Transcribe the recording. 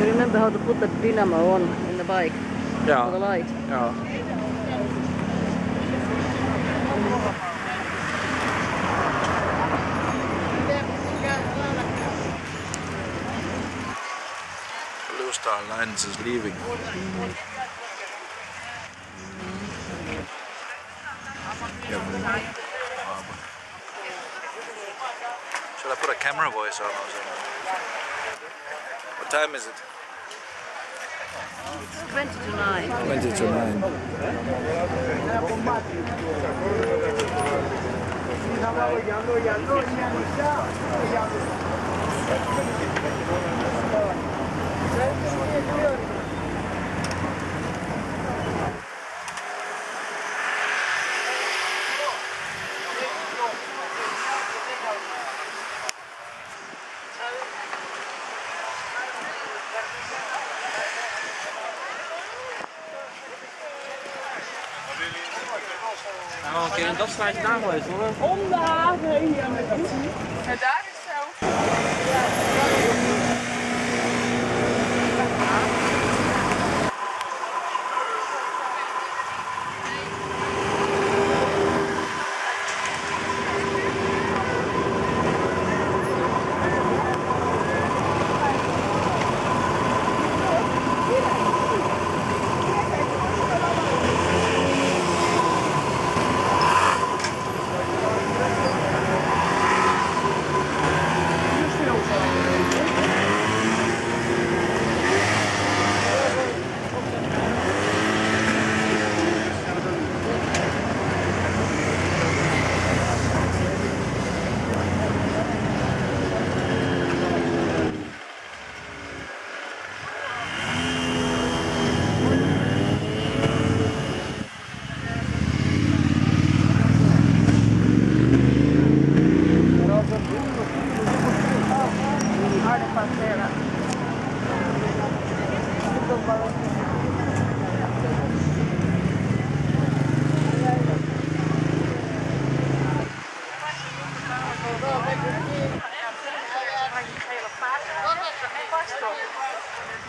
how to put the dynamo on in the bike for the light. ja. Blue Star Lines is leaving. Yeah, Should I put a camera voice on or something? What time is it? 20 to 9. 20 to 9. oké, okay, dat sla je daar wel eens hoor. Om de met hier. En daar ちょっと。